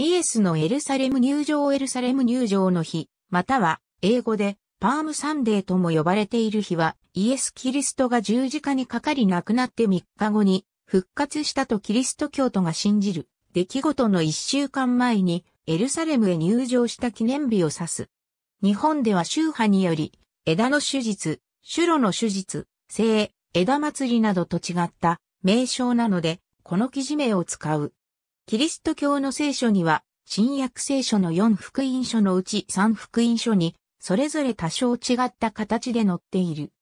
イエスのエルサレム入場エルサレム入場の日、または英語でパームサンデーとも呼ばれている日はイエス・キリストが十字架にかかり亡くなって3日後に復活したとキリスト教徒が信じる出来事の1週間前にエルサレムへ入場した記念日を指す。日本では宗派により枝の手術、シュロの手術、聖、枝祭りなどと違った名称なので、この記事名を使う。キリスト教の聖書には、新約聖書の4福音書のうち3福音書に、それぞれ多少違った形で載っている。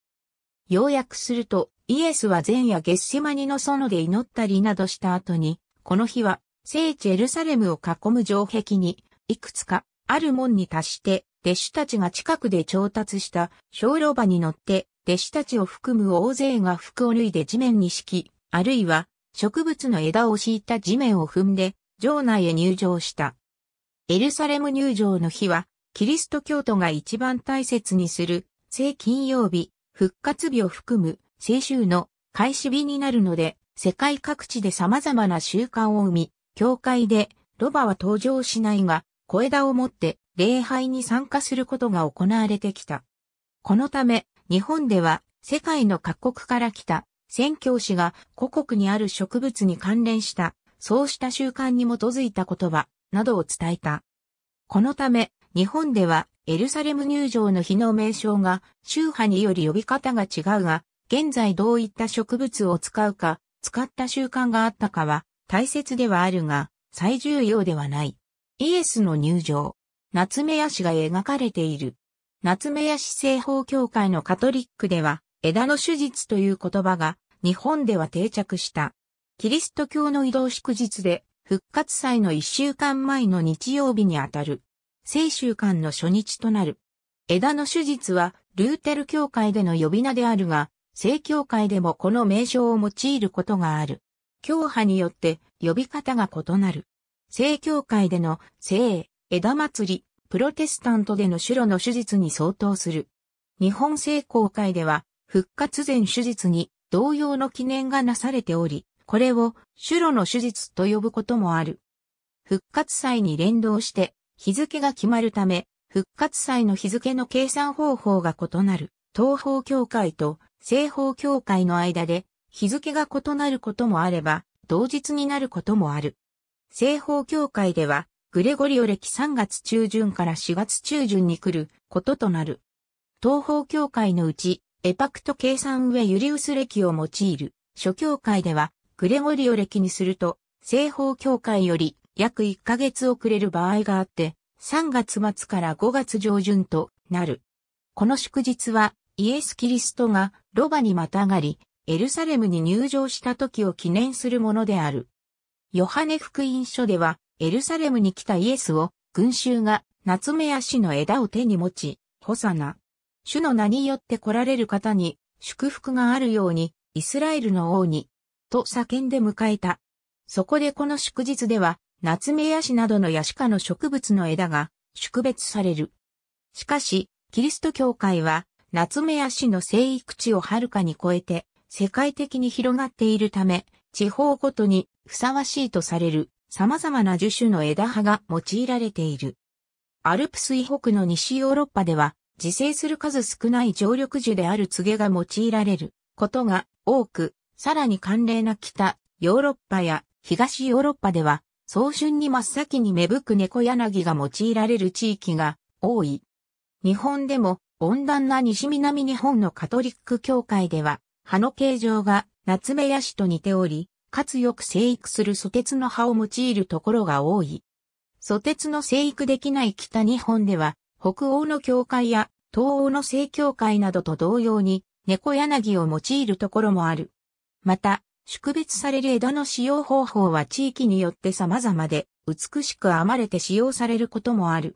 要約すると、イエスは前夜ゲッセマニの園で祈ったりなどした後に、この日は聖地エルサレムを囲む城壁に、いくつかある門に達して、弟子たちが近くで調達した小路場に乗って、弟子たちを含む大勢が服を脱いで地面に敷き、あるいは植物の枝を敷いた地面を踏んで、城内へ入場した。エルサレム入場の日は、キリスト教徒が一番大切にする、聖金曜日、復活日を含む、聖週の開始日になるので、世界各地で様々な習慣を生み、教会で、ロバは登場しないが、小枝を持って礼拝に参加することが行われてきた。このため、日本では世界の各国から来た宣教師が古国にある植物に関連した、そうした習慣に基づいた言葉などを伝えた。このため、日本ではエルサレム入場の日の名称が宗派により呼び方が違うが、現在どういった植物を使うか、使った習慣があったかは大切ではあるが、最重要ではない。イエスの入場。夏目ヤシが描かれている。夏目ヤシ聖法協会のカトリックでは、枝の手術という言葉が日本では定着した。キリスト教の移動祝日で復活祭の一週間前の日曜日にあたる。聖週間の初日となる。枝の手術はルーテル教会での呼び名であるが、聖教会でもこの名称を用いることがある。教派によって呼び方が異なる。聖教会での聖、枝祭り、プロテスタントでの主路の手術に相当する。日本聖公会では復活前手術に同様の記念がなされており、これを主路の手術と呼ぶこともある。復活祭に連動して日付が決まるため、復活祭の日付の計算方法が異なる東方教会と西方教会の間で日付が異なることもあれば、同日になることもある。西方教会では、グレゴリオ歴3月中旬から4月中旬に来ることとなる。東方教会のうち、エパクト計算上ユリウス歴を用いる諸教会では、グレゴリオ歴にすると、西方教会より約1ヶ月遅れる場合があって、3月末から5月上旬となる。この祝日は、イエス・キリストがロバにまたがり、エルサレムに入場した時を記念するものである。ヨハネ福音書では、エルサレムに来たイエスを、群衆が、夏目足の枝を手に持ち、ホサナ、主の名によって来られる方に祝福があるように、イスラエルの王に、と叫んで迎えた。そこでこの祝日では、夏目ヤシなどのヤシ科の植物の枝が祝別される。しかし、キリスト教会は、夏目ヤシの生育地をはるかに超えて、世界的に広がっているため、地方ごとにふさわしいとされる様々な樹種の枝葉が用いられている。アルプス以北の西ヨーロッパでは、自生する数少ない常緑樹である告げが用いられることが多く、さらに寒冷な北、ヨーロッパや東ヨーロッパでは、早春に真っ先に芽吹く猫柳が用いられる地域が多い。日本でも温暖な西南日本のカトリック教会では、葉の形状が夏目ヤシと似ており、かつよく生育するソテツの葉を用いるところが多い。ソテツの生育できない北日本では、北欧の教会や東欧の正教会などと同様に猫柳を用いるところもある。また、宿別される枝の使用方法は地域によって様々で美しく編まれて使用されることもある。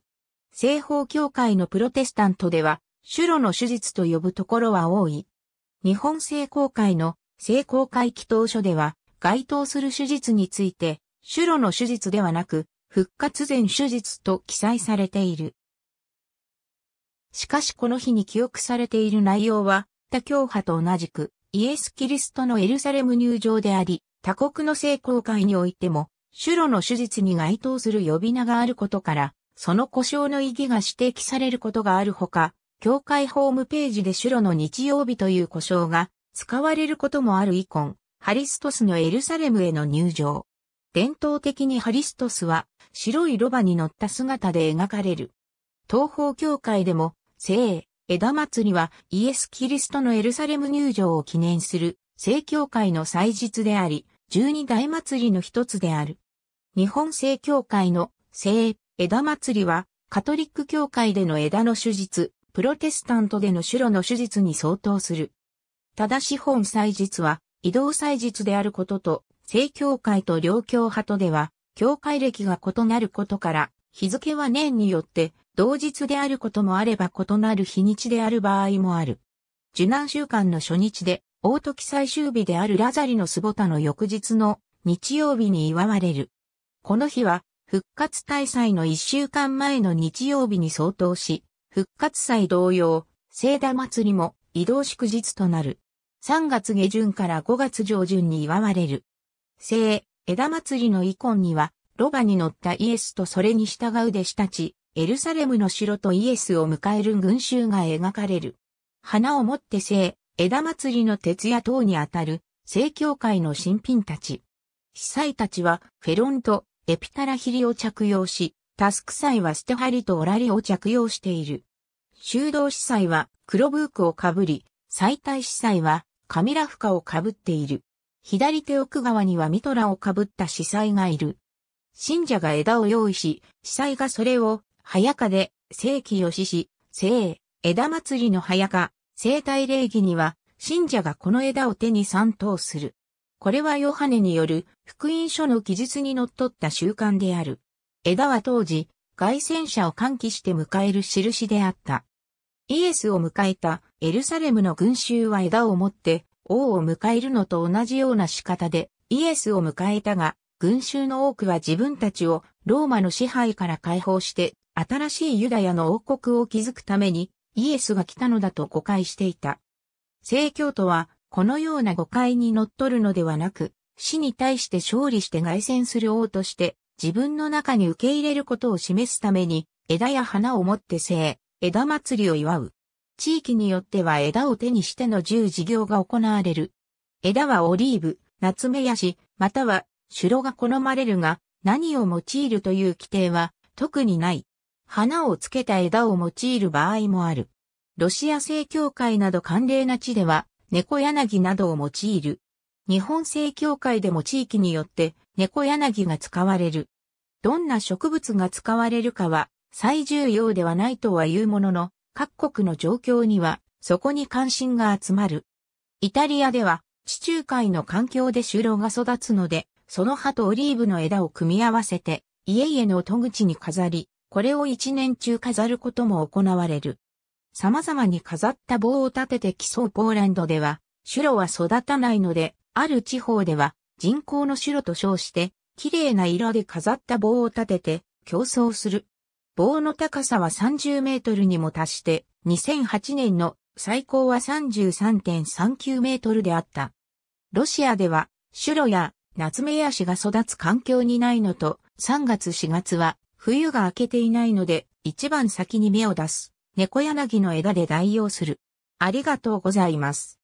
西方教会のプロテスタントでは、主路の手術と呼ぶところは多い。日本聖公会の聖公会祈祷書では、該当する手術について、主路の手術ではなく、復活前手術と記載されている。しかしこの日に記憶されている内容は、他教派と同じく、イエス・キリストのエルサレム入場であり、他国の聖公会においても、シュロの手術に該当する呼び名があることから、その故障の意義が指摘されることがあるほか、教会ホームページでシュロの日曜日という故障が使われることもあるイコン、ハリストスのエルサレムへの入場。伝統的にハリストスは白いロバに乗った姿で描かれる。東方教会でも、聖枝祭りはイエス・キリストのエルサレム入場を記念する聖教会の祭日であり、十二大祭りの一つである。日本聖教会の聖枝祭りは、カトリック教会での枝の手術、プロテスタントでの主路の手術に相当する。ただし本祭日は、移動祭日であることと、聖教会と両教派とでは、教会歴が異なることから、日付は年によって同日であることもあれば異なる日にちである場合もある。受難週間の初日で、大時最終日であるラザリのスボタの翌日の日曜日に祝われる。この日は復活大祭の一週間前の日曜日に相当し、復活祭同様、聖田祭りも移動祝日となる。3月下旬から5月上旬に祝われる。聖枝祭りのイコンには、ロバに乗ったイエスとそれに従う弟子たち、エルサレムの城とイエスを迎える群衆が描かれる。花を持って聖枝祭りの鉄や塔にあたる聖教会の新品たち。司祭たちはフェロンとエピタラヒリを着用し、タスク祭はステハリとオラリを着用している。修道司祭は黒ブークをかぶり、最大司祭はカミラフカをかぶっている。左手奥側にはミトラをかぶった司祭がいる。信者が枝を用意し、司祭がそれを早かで聖気をしし、聖、枝祭りの早か、生体礼儀には、信者がこの枝を手に参等する。これはヨハネによる福音書の記述に則っった習慣である。枝は当時、外戦者を歓喜して迎える印であった。イエスを迎えたエルサレムの群衆は枝を持って王を迎えるのと同じような仕方でイエスを迎えたが、群衆の多くは自分たちをローマの支配から解放して新しいユダヤの王国を築くためにイエスが来たのだと誤解していた。聖教徒はこのような誤解に乗っ取るのではなく、死に対して勝利して凱旋する王として、自分の中に受け入れることを示すために、枝や花を持って聖、枝祭りを祝う。地域によっては枝を手にしての十事業が行われる。枝はオリーブ、夏目ヤシ、または、シュロが好まれるが、何を用いるという規定は特にない。花をつけた枝を用いる場合もある。ロシア正教会など寒冷な地では猫柳などを用いる。日本正教会でも地域によって猫柳が使われる。どんな植物が使われるかは最重要ではないとは言うものの、各国の状況にはそこに関心が集まる。イタリアでは地中海の環境で修路が育つので、その葉とオリーブの枝を組み合わせて家々の戸口に飾り、これを一年中飾ることも行われる。様々に飾った棒を立てて競うポーランドでは、シュロは育たないので、ある地方では人工のシュロと称して、綺麗な色で飾った棒を立てて競争する。棒の高さは30メートルにも達して、2008年の最高は33.39メートルであった。ロシアでは、シュロやナツメヤシが育つ環境にないのと、3月4月は冬が明けていないので、一番先に芽を出す。猫柳の枝で代用する。ありがとうございます。